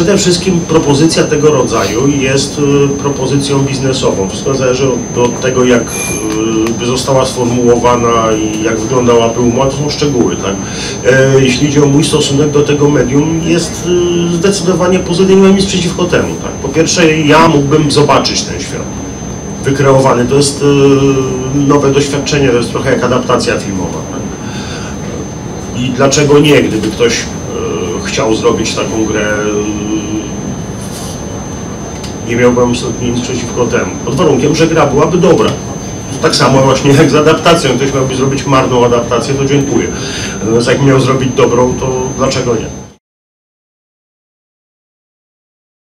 Przede wszystkim propozycja tego rodzaju jest y, propozycją biznesową. Wszystko zależy od, od tego, jak y, by została sformułowana i jak wyglądałaby umowa, to są szczegóły. Tak? E, Jeśli idzie o mój stosunek do tego medium, jest y, zdecydowanie pozytywny, nie mam nic przeciwko temu. Tak? Po pierwsze, ja mógłbym zobaczyć ten świat wykreowany. To jest nowe doświadczenie, to jest trochę jak adaptacja filmowa. Tak? I dlaczego nie, gdyby ktoś chciał zrobić taką grę, e, nie miałbym nic przeciwko temu. Pod warunkiem, że gra byłaby dobra. Tak samo właśnie jak z adaptacją. Ktoś miałby zrobić marną adaptację, to dziękuję. Natomiast jak miał zrobić dobrą, to dlaczego nie?